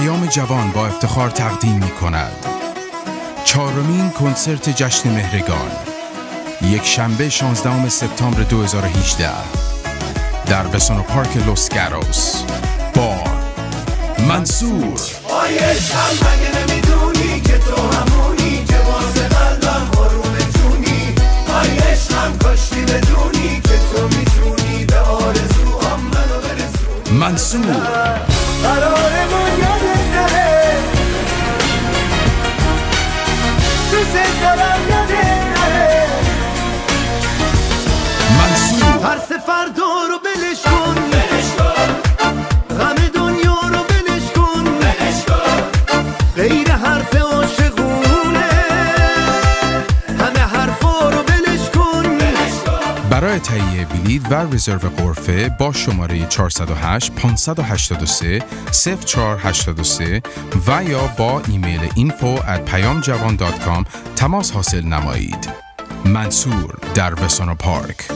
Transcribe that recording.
پیام جوان با افتخار تقدیم می کند. چهارمین کنسرت جشن مهرگان. یک شنبه 16 سپتامبر 2018 در بسونو پارک لوس گاروس با منصور. مگه نمی‌دونی که تو همونی که باز قلبم بارون جونی؟ آیش هم کاشتی بدونی که تو می‌تونی به آرزوام منو برسونی. منصور. ترس فردا رو بلش کن. غم دنیا رو بلش کن. غیر حرف عاشقونه. همه حرفا رو بلش کن. برای تهیه بلیط و رزرو غرفه با شماره 408 583 0483 و یا با ایمیل info at پیامجوان تماس حاصل نمایید. منصور در بسونو پارک.